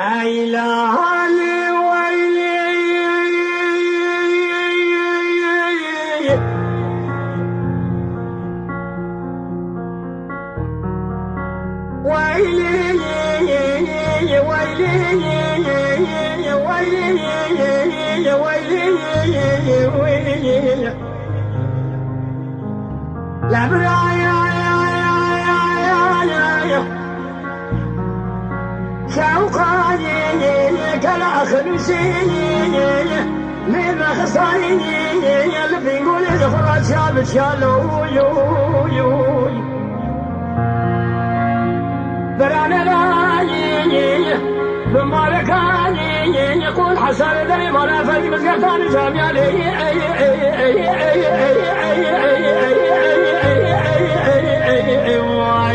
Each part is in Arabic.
عيلاني ويلي ويلي ويلي ويلي ويلي ويلي لا برايا شوقاني كلا خمسيني من خصاني اللي بيقول الفرج شاب شالو يو يو برانا رايي بمالكاني يقول حسن دري مرا فري مسكتان جامع لي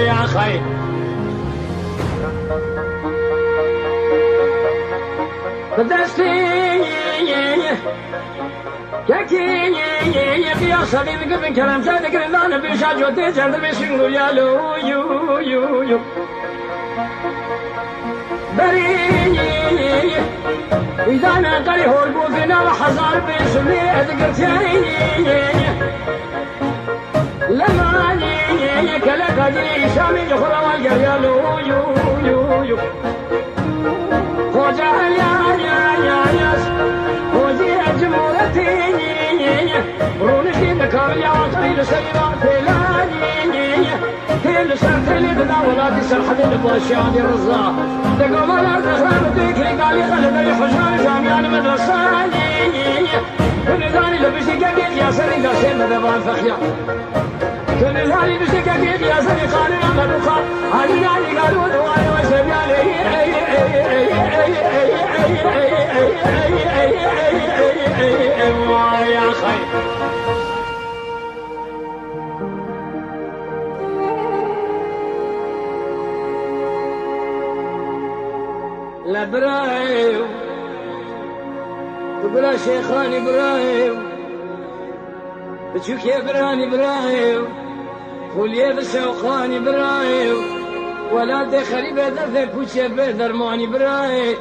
يا خير بدستي يكي يبي أصلي من كلام صادق لنا بيشاج وتجر بيشنو يا لو يو يو يو بريني إذا أنا قري هو البوفنا وحزار بيسمي أذكرتيني لما ني كلا قدري شامي يخرى والقريا لو يو يو يو دي رزا تقوم على تخرب ديكري قال لي خلد لي حجار جامعة المدرساني كل ذاني لبسي قاقيت يا سري قاسي مدبان فخيا كل ذاني لبسي قاقيت يا سري قالنا مدوخا هاني ناني قالوا دواي وسبيالي يا خير لبرا وبلا شيخان ابراهيم بتشوك يا بران إبراهيم خولي بسوخان إبراهيم ولا دخل بدر كوشة بدر مان ابراهيم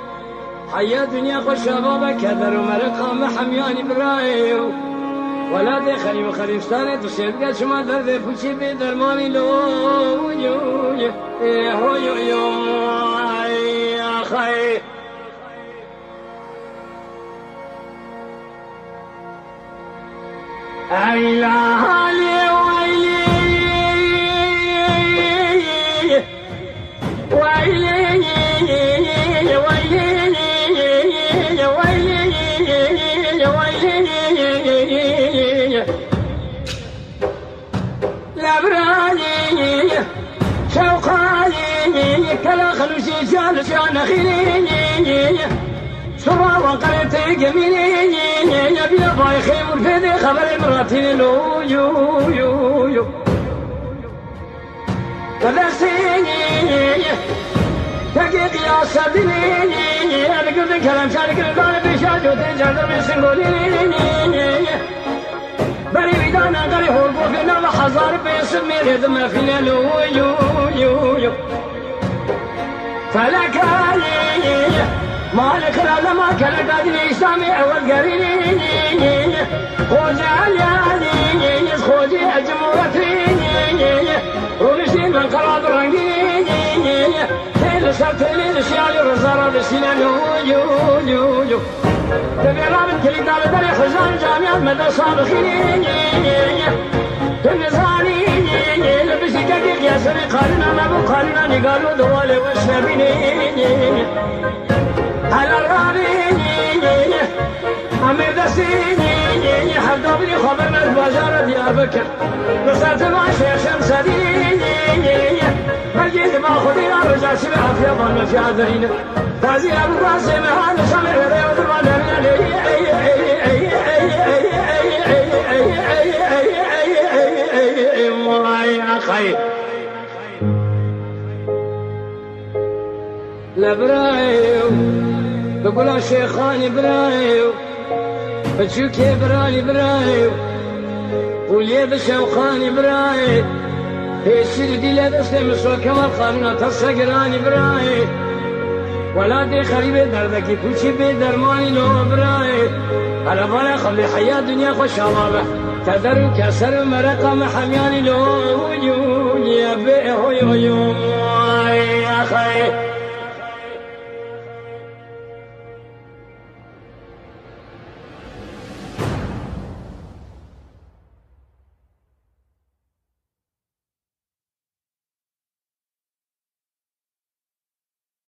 حيا دنيا خوش بابا كدر ومرقا محميان ابراهيم ولا دخل مخرمستان تشير قاش ما درد كوشة بدر مان لو يو يو يو عيلاني ويلي ويلي ويلي ويلي ويلي لبراني شوقاني كلا خلوشي جالس يا نخيلي شما وقرت جميلين يا بلا بايخي مرفدي خبر مراتین لو یو یو يو يو يو نی تقيق يا صدني أنا قلت كلام شارك البال بشاد وتنجر من سنقوليني بري ويدانا قري هو بوفينا وحزار بيسمي دم فينا لو یو یو یو. فلك علي مالك لما كان قادني سامي اول قريني خوجي علياني خوجي اجمورتيني ونسي من قراب رنقيني تيل سرت لي الشيال رزارة بسنان يو يو يو تبي رابط كلي دار داري خزان جامع مدى صابخيني تنزاني لبسي كاكيك يا سري قالنا ما بو قالنا نقالوا دوالي وشنبيني على الرابيني أمير دسيني حفظ بلي خبر من البازار يا بكر نصرت مع شيخ شمسديني مجيت ما خذي رجع سبع في ظن في عذرين تازي أبو راسي مهان سمر ريوض يا خير لبرايو بقول شيخاني برايو بتشوك يا براني برايو وليه بشوخاني برايو هيسير دي لا دستم سو كمال خامنا تسقراني برای، ولا دي خريب دردك توشي بي درماني نو برايو على بلا خلي خب حياه دنيا خوش الله تدر كسر مرقم حمياني لو يا بيه يوم